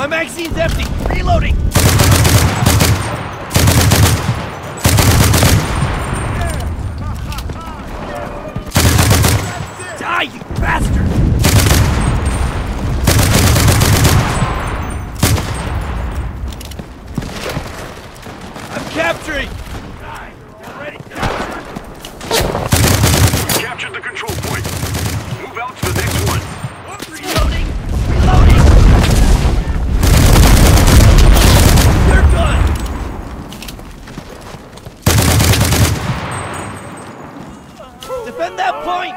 My magazine's empty! Reloading! Die, you bastard! I'm capturing! Defend that point!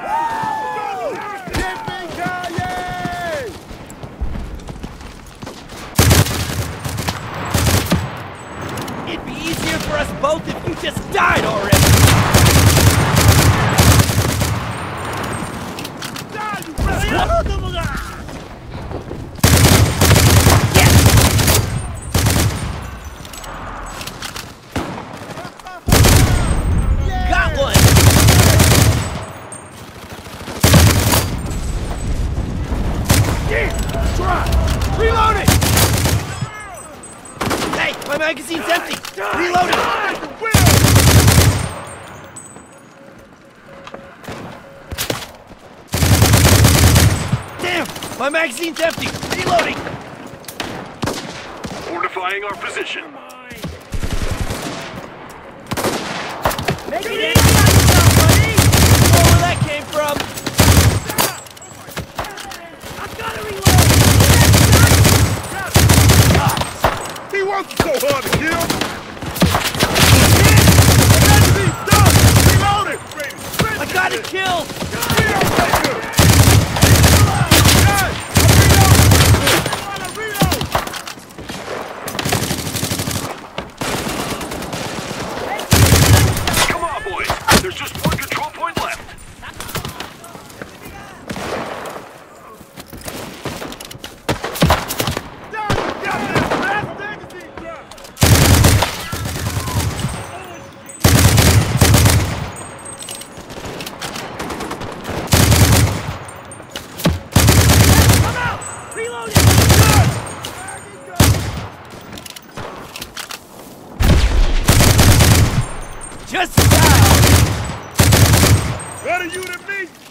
It'd be easier for us both if you just died already! Got one! Reloading! Hey, my magazine's empty! Reloading! Damn! My magazine's empty! Reloading! Fortifying our position. Make it easy Just style! Better you than me!